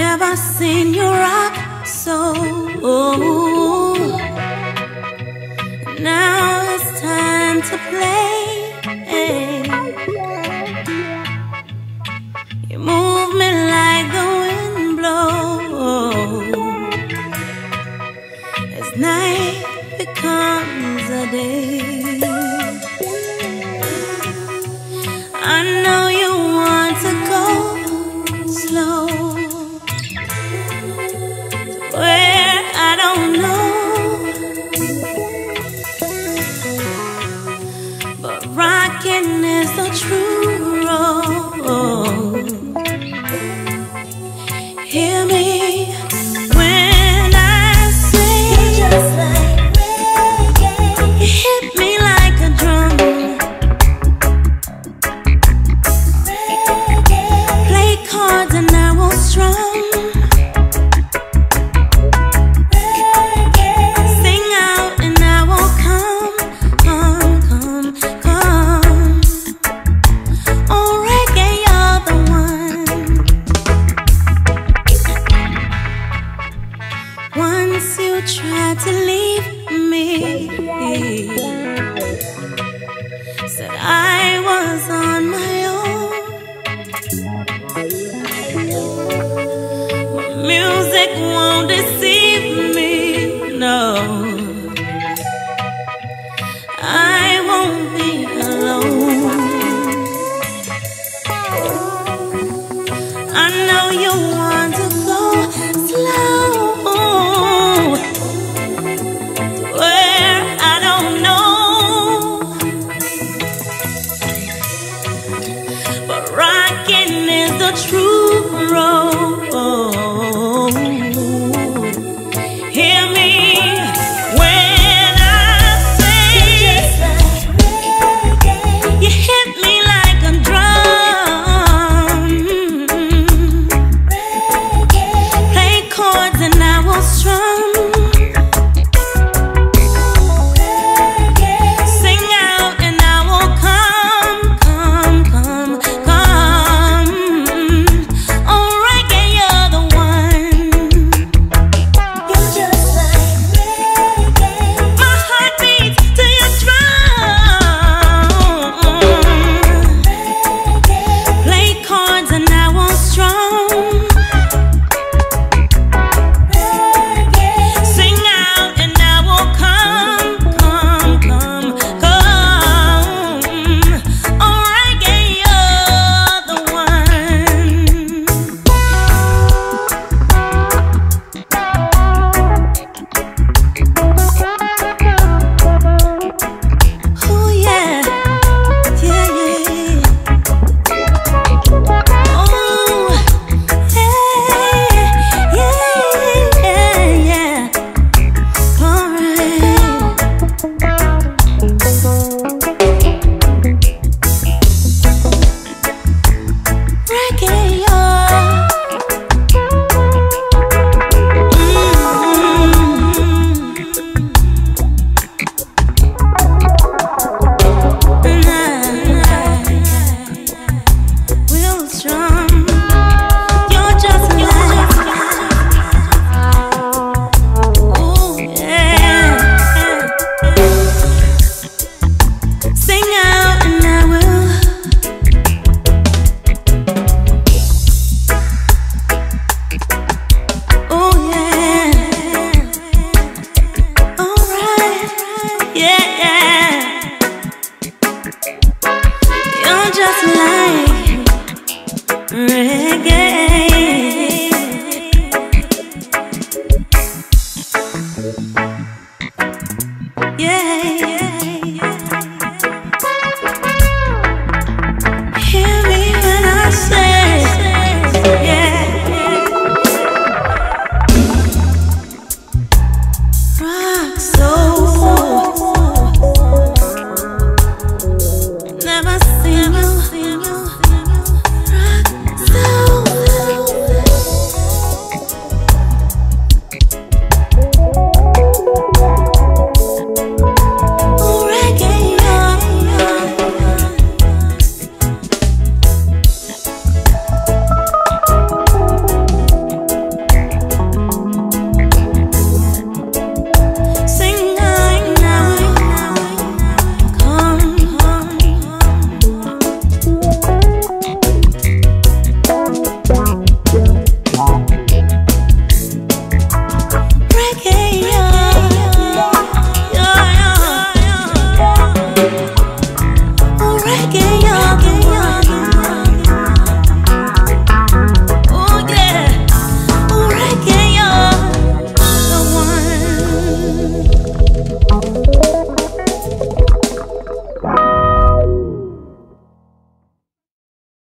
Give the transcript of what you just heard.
Never seen you rock to leave me. Said I was on my own. But music won't deceive me, no.